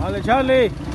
Vale, Charlie.